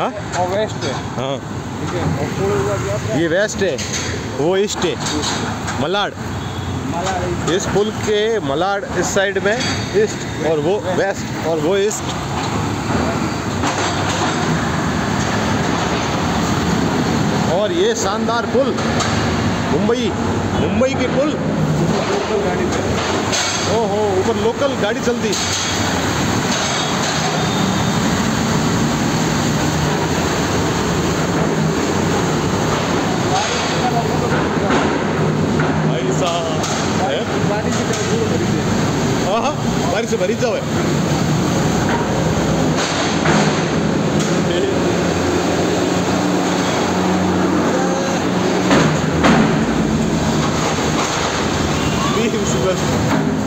और वेस्ट है? हाँ। ये वेस्ट है, वो ईस्ट है, मलाड। इस पुल के मलाड इस साइड में ईस्ट और वो वेस्ट और वो ईस्ट। और ये शानदार पुल, मुंबई मुंबई के पुल। ओहो, ऊपर लोकल गाड़ी चलती। बाहेर बरीच जावं आहे Thank